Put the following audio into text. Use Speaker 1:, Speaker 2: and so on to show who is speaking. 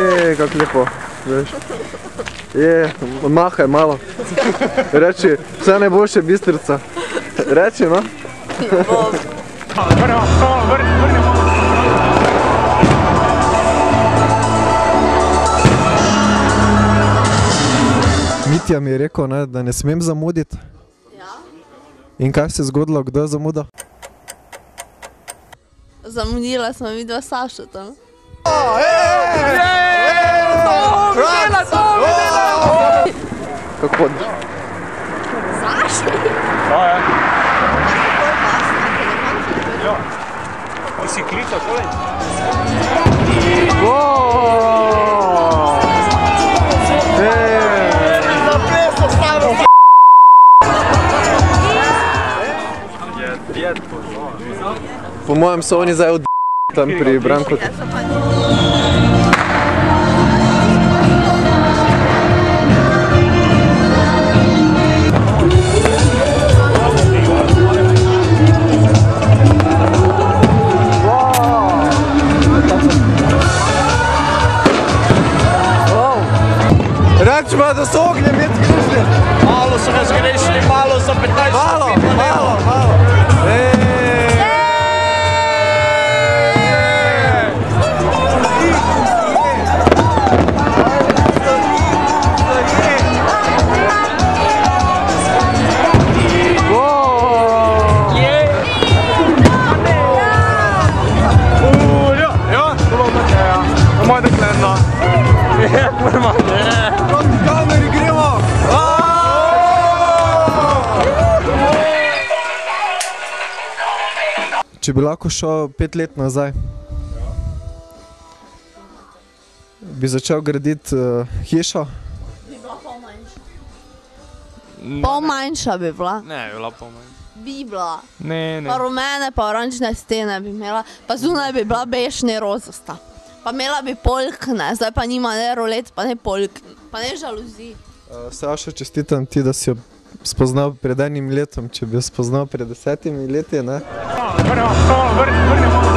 Speaker 1: Je, kako lepo. Veš. Je, mahaj malo. Reči, vse najboljše bistrica. Reči, no. Mitja mi je rekel, ne, da ne smem zamuditi.
Speaker 2: Ja.
Speaker 1: In kaj se je zgodilo, kdo je zamudil?
Speaker 2: Zamudila smo vidva Sašo tam.
Speaker 1: Kako?
Speaker 2: Saši?
Speaker 3: Как ходишь? Саша? Да.
Speaker 1: Посекли такое? Воу! По-моему, Sony заел там при Бранку. Praktično da su ognjem, niti grižnje.
Speaker 3: Malo su nas grišli, malo su 15
Speaker 1: Malo, malo.
Speaker 3: Ja, det var det.
Speaker 1: Proti kameri gremo! Če bi lahko šel pet let nazaj, bi začel graditi uh, hišo.
Speaker 2: Pol manjša bi bila.
Speaker 3: Ne, je bila pomen.
Speaker 2: Bi bila.
Speaker 3: Ne,
Speaker 2: Pa rumene, pa oranžne stene bi imela, pa zunaj bi bila bež, ne rozasta. Pa imela bi polkne, zdaj pa nima ne rolet, pa ne polk, pa ne žaluzi.
Speaker 1: Uh, Saša, čestitam ti, da si jo spoznal pred enim letom, če bi jo spoznal pred desetimi leti. Ne?
Speaker 3: Vrnemo, vrnemo.